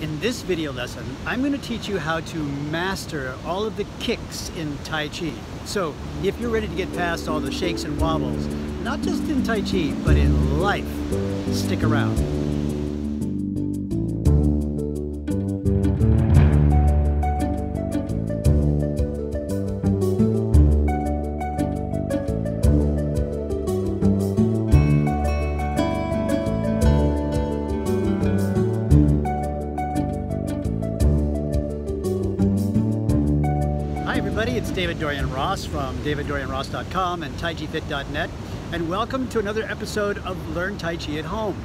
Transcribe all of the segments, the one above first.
In this video lesson, I'm going to teach you how to master all of the kicks in Tai Chi. So if you're ready to get past all the shakes and wobbles, not just in Tai Chi, but in life, stick around. Everybody, it's David Dorian Ross from daviddorianross.com and taijifit.net and welcome to another episode of Learn Tai Chi at Home.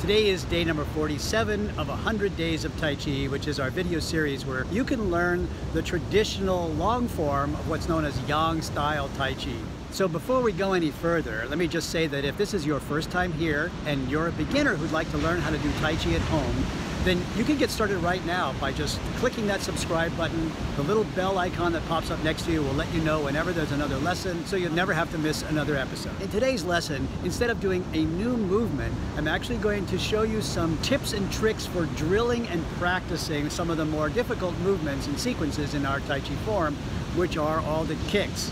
Today is day number 47 of 100 Days of Tai Chi, which is our video series where you can learn the traditional long form of what's known as Yang style Tai Chi. So before we go any further, let me just say that if this is your first time here and you're a beginner who'd like to learn how to do Tai Chi at home, then you can get started right now by just clicking that subscribe button. The little bell icon that pops up next to you will let you know whenever there's another lesson, so you'll never have to miss another episode. In today's lesson, instead of doing a new movement, I'm actually going to show you some tips and tricks for drilling and practicing some of the more difficult movements and sequences in our Tai Chi form, which are all the kicks.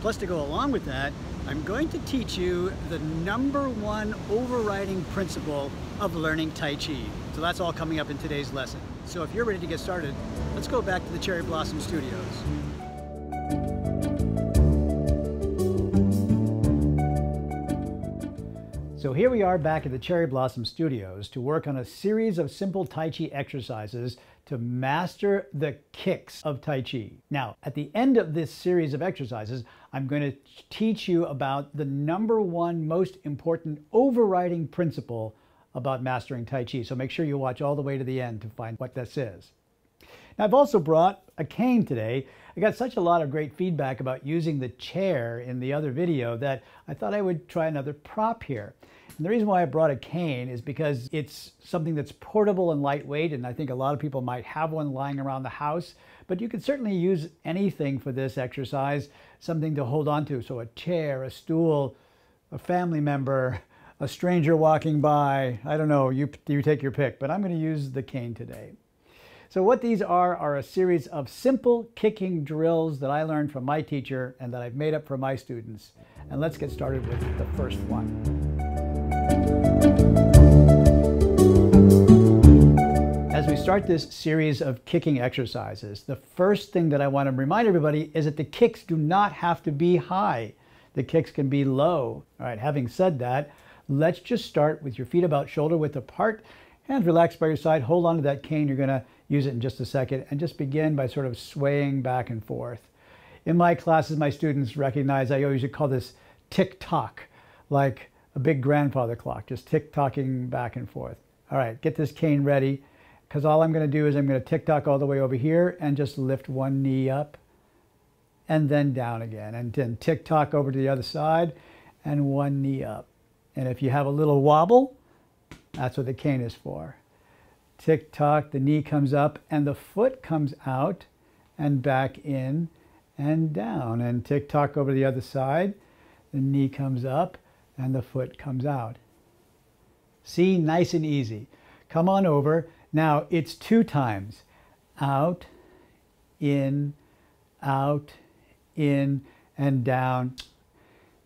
Plus, to go along with that, I'm going to teach you the number one overriding principle of learning Tai Chi. So that's all coming up in today's lesson. So if you're ready to get started, let's go back to the Cherry Blossom Studios. So here we are back at the Cherry Blossom Studios to work on a series of simple Tai Chi exercises to master the kicks of Tai Chi. Now, at the end of this series of exercises, I'm going to teach you about the number one most important overriding principle about mastering Tai Chi. So make sure you watch all the way to the end to find what this is. Now, I've also brought a cane today. I got such a lot of great feedback about using the chair in the other video that I thought I would try another prop here. And the reason why I brought a cane is because it's something that's portable and lightweight, and I think a lot of people might have one lying around the house, but you could certainly use anything for this exercise, something to hold on to. So a chair, a stool, a family member, a stranger walking by, I don't know, you, you take your pick, but I'm going to use the cane today. So what these are are a series of simple kicking drills that I learned from my teacher and that I've made up for my students. And let's get started with the first one. As we start this series of kicking exercises, the first thing that I want to remind everybody is that the kicks do not have to be high. The kicks can be low. All right, having said that, let's just start with your feet about shoulder width apart, hands relaxed by your side. Hold on to that cane. You're going to use it in just a second and just begin by sort of swaying back and forth. In my classes, my students recognize I always call this tick tock, like a big grandfather clock, just tick tocking back and forth. All right, get this cane ready because all I'm going to do is I'm going to tick tock all the way over here and just lift one knee up and then down again and then tick tock over to the other side and one knee up. And if you have a little wobble, that's what the cane is for. Tick tock, the knee comes up and the foot comes out and back in and down. And tick tock over the other side, the knee comes up and the foot comes out. See, nice and easy. Come on over. Now it's two times. Out, in, out, in, and down.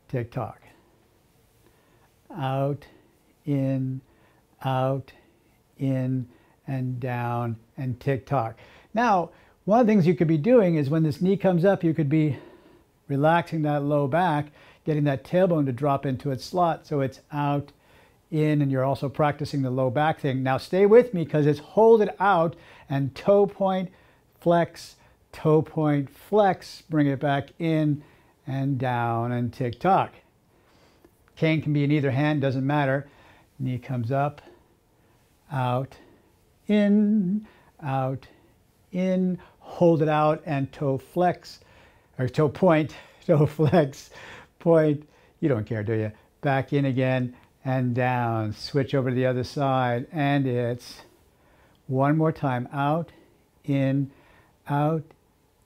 Tick tock. Out, in, out, in, and down, and tick tock. Now, one of the things you could be doing is when this knee comes up, you could be relaxing that low back, getting that tailbone to drop into its slot so it's out, in, and you're also practicing the low back thing. Now stay with me because it's hold it out and toe point, flex, toe point, flex, bring it back in and down and tick tock. Cane can be in either hand, doesn't matter. Knee comes up, out, in, out, in, hold it out and toe flex, or toe point, toe flex, point. You don't care, do you? Back in again and down. Switch over to the other side and it's one more time. Out, in, out,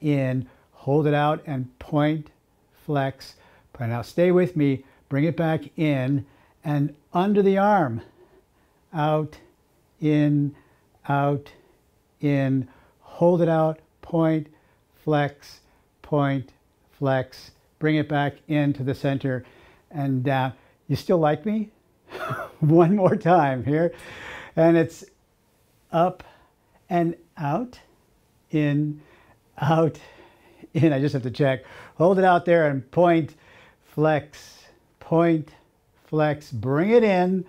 in. Hold it out and point, flex. But now stay with me. Bring it back in and under the arm. Out, in, out, in, hold it out, point, flex, point, flex, bring it back into the center and down. You still like me? One more time here. And it's up and out, in, out, in. I just have to check. Hold it out there and point, flex, point, flex. Bring it in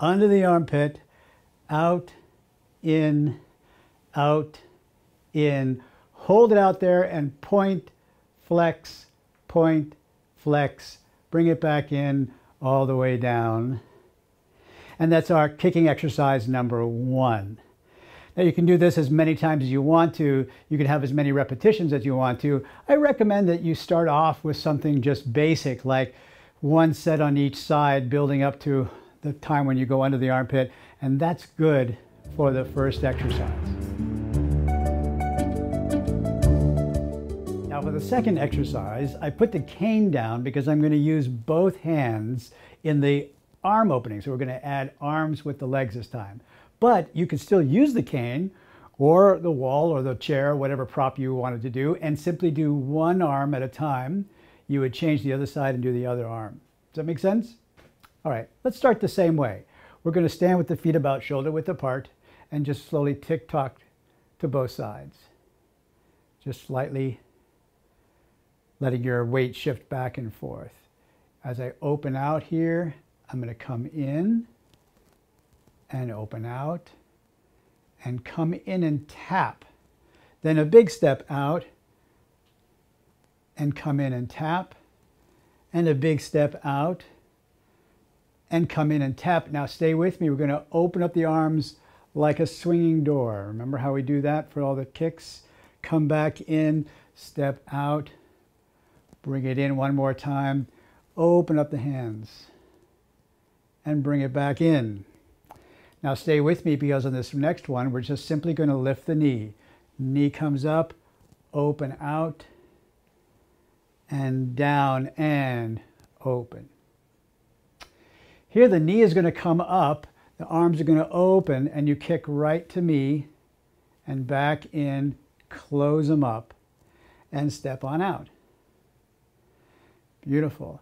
under the armpit, out, in, out, in. Hold it out there and point, flex, point, flex. Bring it back in all the way down. And that's our kicking exercise number one. Now you can do this as many times as you want to. You can have as many repetitions as you want to. I recommend that you start off with something just basic like one set on each side building up to the time when you go under the armpit and that's good for the first exercise. Now for the second exercise, I put the cane down because I'm going to use both hands in the arm opening. So we're going to add arms with the legs this time. But you can still use the cane or the wall or the chair, whatever prop you wanted to do, and simply do one arm at a time. You would change the other side and do the other arm. Does that make sense? All right, let's start the same way. We're going to stand with the feet about shoulder width apart and just slowly tick-tock to both sides. Just slightly letting your weight shift back and forth. As I open out here, I'm going to come in and open out and come in and tap. Then a big step out and come in and tap and a big step out and come in and tap. Now stay with me. We're going to open up the arms like a swinging door. Remember how we do that for all the kicks? Come back in, step out, bring it in one more time, open up the hands and bring it back in. Now stay with me because on this next one, we're just simply going to lift the knee. Knee comes up, open out, and down and open. Here the knee is going to come up, the arms are going to open, and you kick right to me and back in, close them up, and step on out. Beautiful.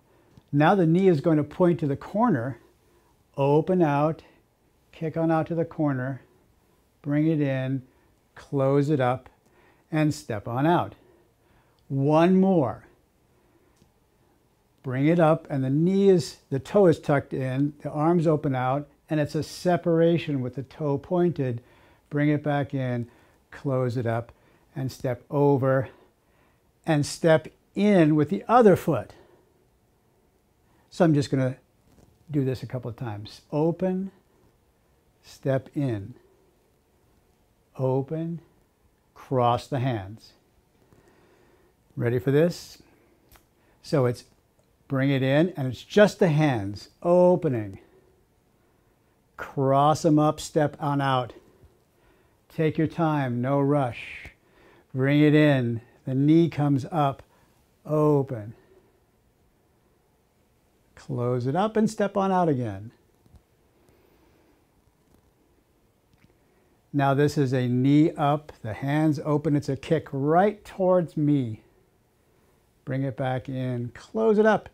Now the knee is going to point to the corner, open out, kick on out to the corner, bring it in, close it up, and step on out. One more. Bring it up, and the knee is, the toe is tucked in, the arms open out, and it's a separation with the toe pointed. Bring it back in, close it up, and step over, and step in with the other foot. So I'm just going to do this a couple of times. Open, step in, open, cross the hands. Ready for this? So it's bring it in, and it's just the hands opening. Cross them up, step on out. Take your time, no rush. Bring it in. The knee comes up, open. Close it up and step on out again. Now this is a knee up, the hands open. It's a kick right towards me. Bring it back in, close it up.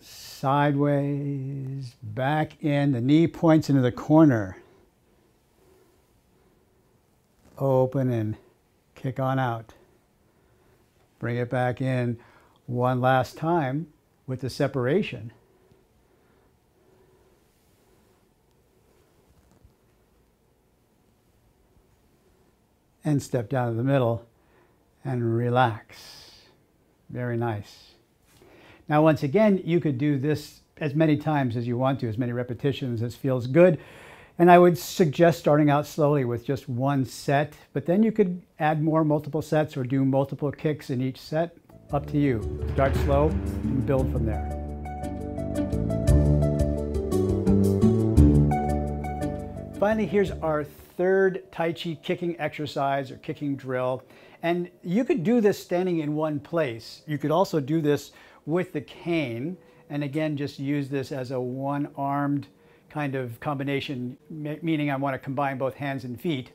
Sideways, back in, the knee points into the corner. Open and kick on out. Bring it back in one last time with the separation. and step down to the middle and relax. Very nice. Now, once again, you could do this as many times as you want to, as many repetitions as feels good. And I would suggest starting out slowly with just one set, but then you could add more multiple sets or do multiple kicks in each set. Up to you. Start slow and build from there. Finally, here's our third Tai Chi kicking exercise or kicking drill. And you could do this standing in one place. You could also do this with the cane. And again, just use this as a one-armed kind of combination, meaning I want to combine both hands and feet.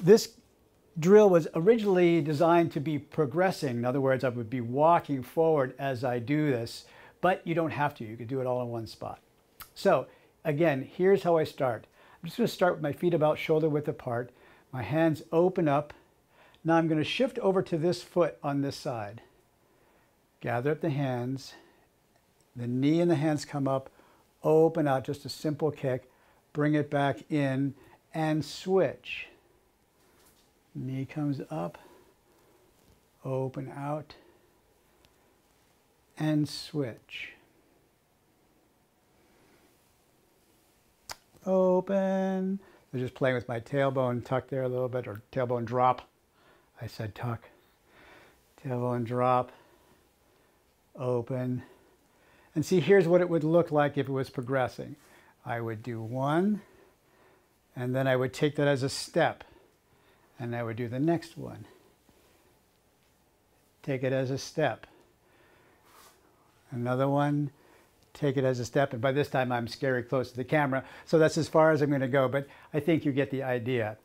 This drill was originally designed to be progressing. In other words, I would be walking forward as I do this, but you don't have to. You could do it all in one spot. So again, here's how I start. I'm just going to start with my feet about shoulder width apart. My hands open up. Now I'm going to shift over to this foot on this side. Gather up the hands. The knee and the hands come up. Open out, just a simple kick. Bring it back in and switch. Knee comes up, open out, and switch. Open. I'm just playing with my tailbone tuck there a little bit, or tailbone drop. I said tuck. Tailbone drop, open. And see, here's what it would look like if it was progressing. I would do one, and then I would take that as a step and I would do the next one. Take it as a step. Another one, take it as a step. And by this time I'm scary close to the camera, so that's as far as I'm going to go, but I think you get the idea.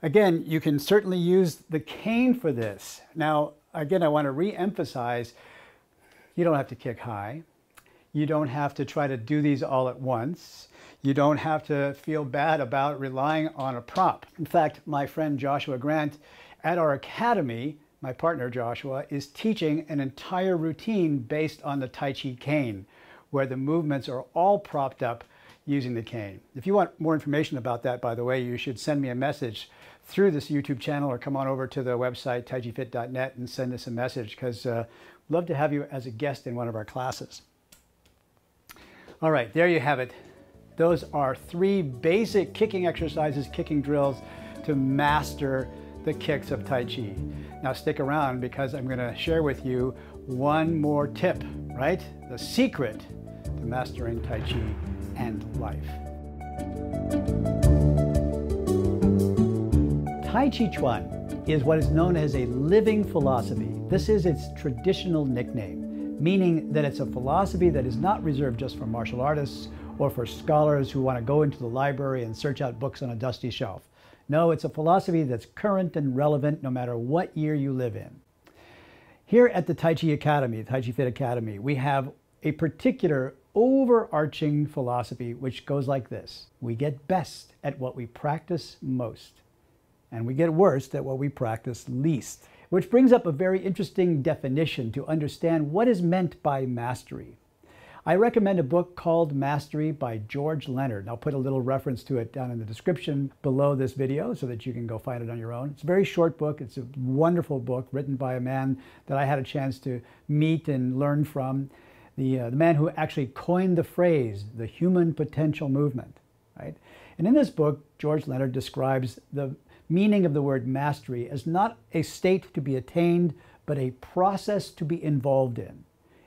Again, you can certainly use the cane for this. Now, again, I want to re-emphasize, you don't have to kick high. You don't have to try to do these all at once. You don't have to feel bad about relying on a prop. In fact, my friend Joshua Grant at our academy, my partner Joshua, is teaching an entire routine based on the Tai Chi cane, where the movements are all propped up using the cane. If you want more information about that, by the way, you should send me a message through this YouTube channel or come on over to the website taijifit.net and send us a message because uh, love to have you as a guest in one of our classes. All right, there you have it. Those are three basic kicking exercises, kicking drills to master the kicks of Tai Chi. Now stick around because I'm going to share with you one more tip, right? The secret to mastering Tai Chi and life. Tai Chi Chuan is what is known as a living philosophy. This is its traditional nickname, meaning that it's a philosophy that is not reserved just for martial artists or for scholars who want to go into the library and search out books on a dusty shelf. No, it's a philosophy that's current and relevant no matter what year you live in. Here at the Tai Chi Academy, TaijiFit Academy, we have a particular overarching philosophy which goes like this. We get best at what we practice most, and we get worst at what we practice least. Which brings up a very interesting definition to understand what is meant by mastery. I recommend a book called Mastery by George Leonard. I'll put a little reference to it down in the description below this video so that you can go find it on your own. It's a very short book. It's a wonderful book written by a man that I had a chance to meet and learn from. The, uh, the man who actually coined the phrase, the human potential movement, right? And in this book, George Leonard describes the meaning of the word mastery as not a state to be attained, but a process to be involved in.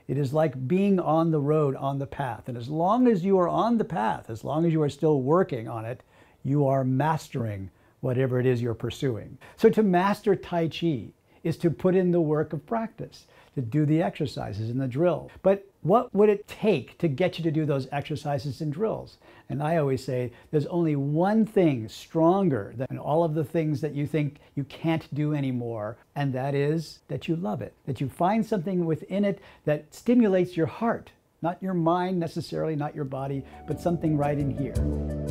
It is like being on the road, on the path. And as long as you are on the path, as long as you are still working on it, you are mastering whatever it is you're pursuing. So to master Tai Chi is to put in the work of practice, to do the exercises and the drill. But what would it take to get you to do those exercises and drills? And I always say there's only one thing stronger than all of the things that you think you can't do anymore, and that is that you love it, that you find something within it that stimulates your heart, not your mind necessarily, not your body, but something right in here.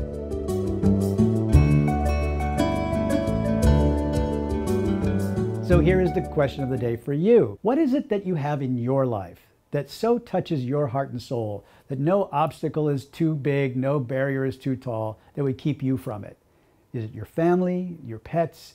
So here is the question of the day for you. What is it that you have in your life that so touches your heart and soul that no obstacle is too big, no barrier is too tall that would keep you from it? Is it your family, your pets,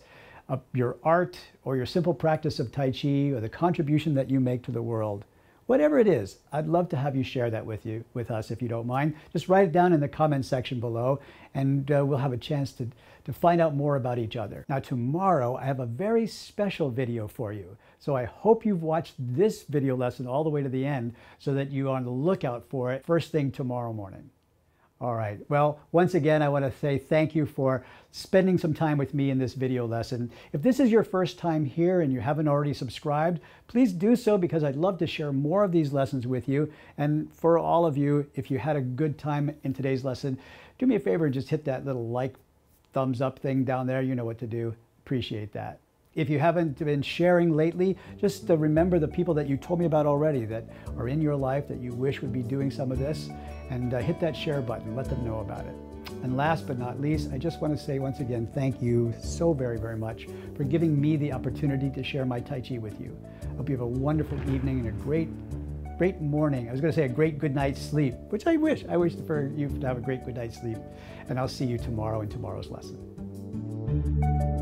uh, your art, or your simple practice of Tai Chi, or the contribution that you make to the world? Whatever it is, I'd love to have you share that with you, with us, if you don't mind. Just write it down in the comment section below, and uh, we'll have a chance to, to find out more about each other. Now, tomorrow, I have a very special video for you. So I hope you've watched this video lesson all the way to the end so that you are on the lookout for it first thing tomorrow morning. All right. Well, once again, I want to say thank you for spending some time with me in this video lesson. If this is your first time here and you haven't already subscribed, please do so because I'd love to share more of these lessons with you. And for all of you, if you had a good time in today's lesson, do me a favor and just hit that little like, thumbs up thing down there. You know what to do. Appreciate that. If you haven't been sharing lately, just uh, remember the people that you told me about already that are in your life that you wish would be doing some of this and uh, hit that share button. Let them know about it. And last but not least, I just want to say once again, thank you so very, very much for giving me the opportunity to share my Tai Chi with you. I hope you have a wonderful evening and a great, great morning. I was going to say a great good night's sleep, which I wish. I wish for you to have a great good night's sleep. And I'll see you tomorrow in tomorrow's lesson.